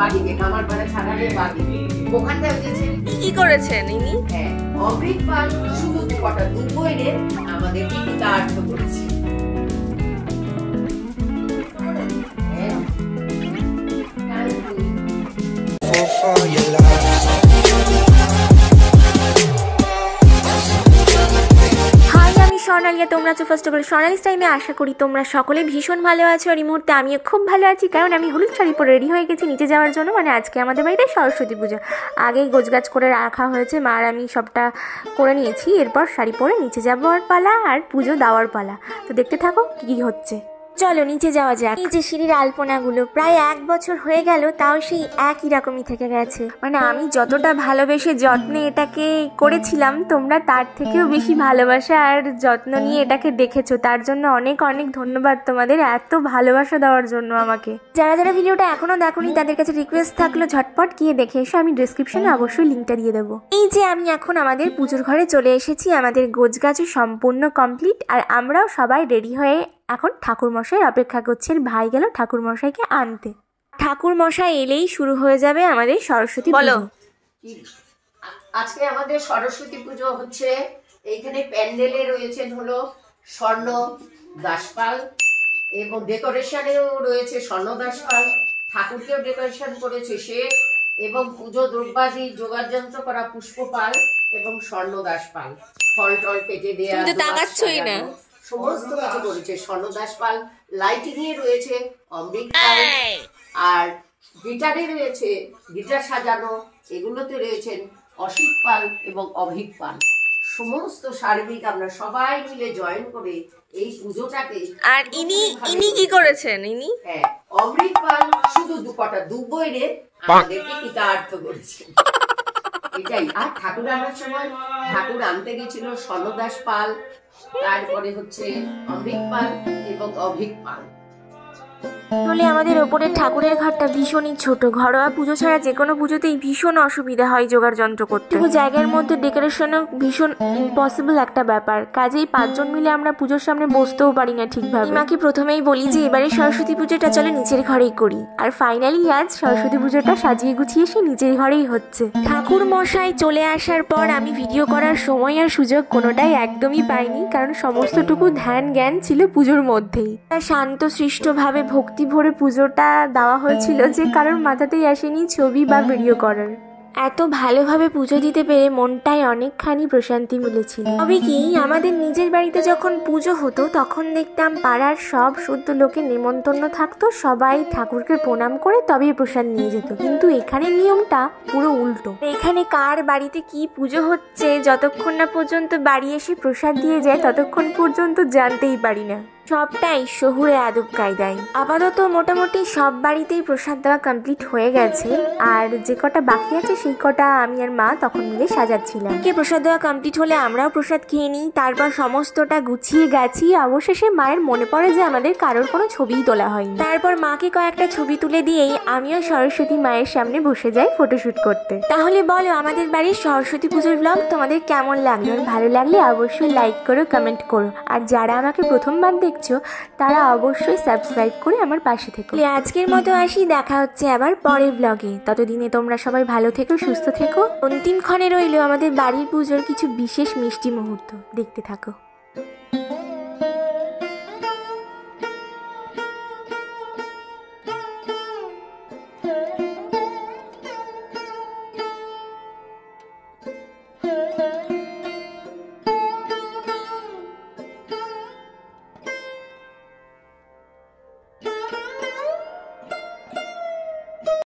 বাড়িতে আমার পাড়া ছাড়ালে বাড়িতে ওখানটা হয়েছে কি করেছেন ইনি? হ্যাঁ অমৃত পাল শুধু কটা দুধ বইলে আমাদের টিকিটা আর্থ করেছে। স্বর্ণালিয়া তোমরা তো ফার্স্ট অফ অল স্বর্ণালিস টাইমে আশা করি তোমরা সকলে ভীষণ ভালো আছো আর এই মুহূর্তে আমিও খুব ভালো আছি। কারণ আমি হলুদ শাড়ি পরে রেডি হয়ে গেছি নিচে যাওয়ার জন্য। মানে আজকে আমাদের বাড়িতে সরস্বতী পুজো। আগেই গোছগাছ করে রাখা হয়েছে। মা আর আমি সবটা করে নিয়েছি। এরপর শাড়ি পরে নিচে যাওয়ার পালা, আর পুজো দেওয়ার পালা। তো দেখতে থাকো কী হচ্ছে। চলো নিচে যাওয়া যাক। এই যে সিঁড়ির আলপনাগুলো, প্রায় এক বছর হয়ে গেল, তাও সেই একই রকমই থেকে গেছে। মানে আমি যতটা ভালোবেসে যত্নে এটাকে করেছিলাম, তোমরা তার থেকেও বেশি ভালোবাসা আর যত্ন নিয়ে এটাকে দেখেছ। তার জন্য অনেক অনেক ধন্যবাদ তোমাদের এত ভালোবাসা দেওয়ার জন্য আমাকে। যারা যারা ভিডিওটা এখনও দেখোনি, তাদের কাছে রিকোয়েস্ট থাকল, ঝটপট গিয়ে দেখে এসো, আমি ডিসক্রিপশনে অবশ্যই লিঙ্কটা দিয়ে দেবো। এই যে আমি এখন আমাদের পুজোর ঘরে চলে এসেছি, আমাদের গোছগাছও সম্পূর্ণ কমপ্লিট আর আমরাও সবাই রেডি হয়ে এখন ঠাকুরমশাইয়ের অপেক্ষা করছি আর ভাই গেল ঠাকুরমশাইকে আনতে। ঠাকুরমশাই এলেই শুরু হয়ে যাবে আমাদের সরস্বতী বলো। আজকে আমাদের সরস্বতী পুজো হচ্ছে। এইখানে প্যান্ডেলে রয়েছেন হলো স্বর্ণ দাসপাল এবং ডেকোরেশনেও রয়েছে স্বর্ণ দাসপাল ঠাকুরকেও ডেকোরেশন করেছে সে এবং পুজো দ্রব্যাদি জোগাড় যন্ত্র করা পুষ্পপাল এবং স্বর্ণ দাসপাল ফল টল কেটে দেওয়া তাকাচ্ছই না। সমস্ত কিছু করেছে। স্বর্ণ দাসপাল লাইটিং এ রয়েছে অমৃত পাল আর গিটারে রয়েছে গিটার সাজানো এগুলোতে রয়েছেন অসিত পাল এবং অভিক পাল। সমস্ত সার্বিক আমরা সবাই মিলে জয়েন করে এই পুজোটাকে আর ইনি ইনি কি করেছেন ইনি? হ্যাঁ অমৃত পাল শুধু দু কটা দু বইরে আমাদেরকে কৃতার্থ করেছে এটাই। আর ঠাকুর আনার সময় ঠাকুর আনতে গেছিল স্বর্ণদাস পাল, তারপরে হচ্ছে অভিক পাল এবং অভিক পাল। আসলে আমাদের ওপরের ঠাকুরের ঘরটা ভীষণই ছোট। ঘরোয়া পুজো ছাড়া যে কোনো পুজোতেই ভীষণ অসুবিধা হয় জোগাড় যন্ত্র করতে। জায়গার মধ্যে ডেকোরেশনও ভীষণ ইম্পসিবল একটা ব্যাপার। কাজেই পাঁচজন মিলে আমরা পুজোর সামনে বসতেও পারি না ঠিকভাবে। মাকে প্রথমেই বলি যে এবারে সরস্বতী পুজোটা চলো নিচের ঘরেই করি। আর ফাইনালি আজ সরস্বতী পুজোটা সাজিয়ে গুছিয়ে সে নিচের ঘরেই হচ্ছে। ঠাকুর মশাই চলে আসার পর আমি ভিডিও করার সময় আর সুযোগ কোনোটাই একদমই পাইনি। কারণ সমস্তটুকু ধ্যান জ্ঞান ছিল পুজোর মধ্যেই। তার শান্ত সৃষ্টভাবে ভক্তি ভরে পুজোটা দেওয়া হয়েছিল যে কারোর মাথাতেই আসেনি ছবি বা ভিডিও করার। এত ভালোভাবে পুজো দিতে পেরে মনটায় অনেকখানি প্রশান্তি মিলেছিল। তবে কি আমাদের নিজের বাড়িতে যখন পুজো হতো তখন দেখতাম পাড়ার সব শুদ্ধ লোকের নেমন্তন্ন থাকতো সবাই ঠাকুরকে প্রণাম করে তবেই প্রসাদ নিয়ে যেত। কিন্তু এখানে নিয়মটা পুরো উল্টো। এখানে কার বাড়িতে কি পুজো হচ্ছে যতক্ষণ না পর্যন্ত বাড়ি এসে প্রসাদ দিয়ে যায় ততক্ষণ পর্যন্ত জানতেই পারি না। সবটাই শহুরে আদব কায়দায়। আপাতত মোটামুটি সব বাড়িতেই প্রসাদ দেওয়া কমপ্লিট হয়ে গেছে। আর যে কটা বাকি আছে, সেই কটা আমি আর মা তখন মিলে সাজাচ্ছিলাম। কে প্রসাদ দেওয়া কমপ্লিট হলে আমরাও প্রসাদ খেয়ে নিই। তারপর সমস্তটা গুছিয়ে গেছি। অবশেষে মায়ের মনে পড়ে যে আমাদের কারোর কোনো ছবিই তোলা হয়নি। তারপর মাকে কয়েকটা ছবি তুলে দিয়েই আমিও সরস্বতী মায়ের সামনে বসে যাই ফটোশুট করতে। তাহলে বলো, আমাদের বাড়ির সরস্বতী পুজোর ব্লগ তোমাদের কেমন লাগল? ভালো লাগলে অবশ্যই লাইক করো কমেন্ট করো। আর যারা আমাকে প্রথমবার দেখছ তারা অবশ্যই সাবস্ক্রাইব করে আমার পাশে থেকো। আজকের মতো আসি, দেখা হচ্ছে আবার পরের ব্লগে ততদিনে তোমরা সবাই ভালো থেকো, সুস্থ থেকো। অন্তিম ক্ষণে রইল আমাদের বাড়ির পুজোর কিছু বিশেষ মিষ্টি মুহূর্ত। দেখতে থাকো।